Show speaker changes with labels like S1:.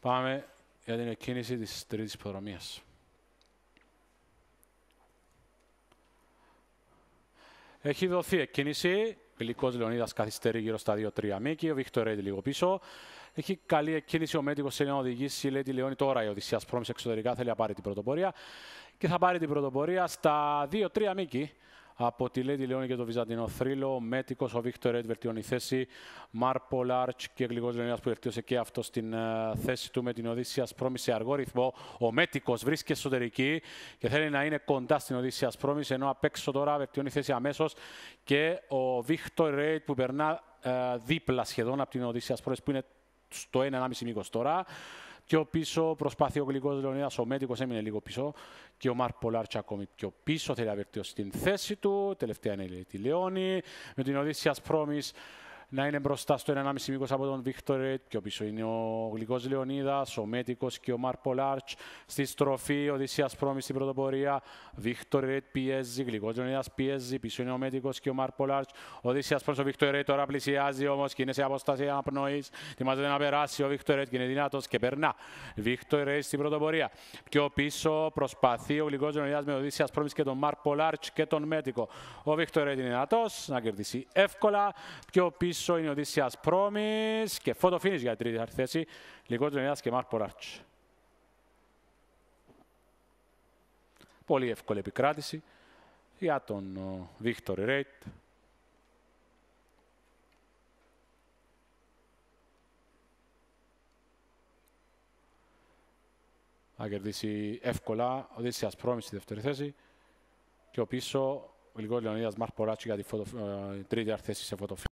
S1: Πάμε για την εκκίνηση της τρίτης υποδρομίας. Έχει δοθεί εκκίνηση. Γλυκός Λεωνίδας καθυστερεί γύρω στα 2-3 μήκη. Ο Βίκτορ Ρέιντι λίγο πίσω. Έχει καλή εκκίνηση ο Μέτικος σε να οδηγήσει. Λέει τη Λεώνη τώρα η Οδυσσίας Πρόμης εξωτερικά θέλει να πάρει την πρωτοπορία. Και θα πάρει την πρωτοπορία στα 2-3 μήκη από τη Λέτη Λεόνι και το Βυζαντινό Θρύλο. Ο Μέτικος, ο Βίκτορ Ρέιντ βελτιώνει θέση. Μάρπο Λάρτς και Γλυκός Λεωνίδας που βελτίωσε και αυτό στην uh, θέση του με την Οδύσσια Πρόμη σε αργό ρυθμό. Ο Μέτικος βρίσκεται εσωτερική και θέλει να είναι κοντά στην Οδύσσια Πρόμη ενώ απ' έξω τώρα βελτιώνει θέση αμέσως και ο Βίκτορ Ρέιντ που περνά uh, δίπλα σχεδόν από την Οδύσσια Πρόμη που είναι στο 1,5 μήκος τώρα. Πιο πίσω προσπαθεί ο γλυκό Λεωνίδας, ο Μέτικος έμεινε λίγο πίσω και ο Μαρ Πολάρτσα ακόμη πιο πίσω. Θέλει να βελτιώσει την θέση του. Τελευταία είναι η Λεόνη. Με την Οδύσσιας Πρόμης να είναι μπροστά στο 1,5 μήκος από τον Βίκτορετ. Πιο πίσω είναι ο Γλυκός Λεωνίδας, ο Μέτικος και ο Μαρ Λάρτς. Στη στροφή, ο Οδυσσίας Πρόμης στην πρωτοπορία. Βίκτορετ πιέζει, Γλυκός Λεωνίδας πιέζει. Πίσω είναι ο Μέτικος και ο Μαρ Λάρτς. Ο Οδυσσίας Πρόμης, ο Βίκτορετ τώρα πλησιάζει όμως και είναι σε αποστασία αναπνοής. Ετοιμάζεται να περάσει ο Βίκτορετ και είναι δυνατός και περνά. Βίκτορετ στην πρωτοπορία. Πιο πίσω προσπαθεί ο Γλυκός Λεωνίδας με ο Οδυσσίας Πρόμης και τον Μαρ Λάρτς και τον Μέτικο. Ο Βίκτορετ είναι δυνατός να κερδίσει εύκολα. Πιο πίσω πίσω είναι ο Οδύσσιας Πρόμης και φώτο finish για την τρίτη θέση. Λιγότερο Νέας και Μάρκ Ποράρτς. Πολύ εύκολη επικράτηση για τον Βίκτορ Ρέιτ. Θα κερδίσει εύκολα ο Οδύσσιας Πρόμης στη δεύτερη θέση. Και ο πίσω ο Λιγό Λεωνίδας Μάρκ Ποράρτς για τη φωτο... τρίτη θέση σε φωτοφίνη.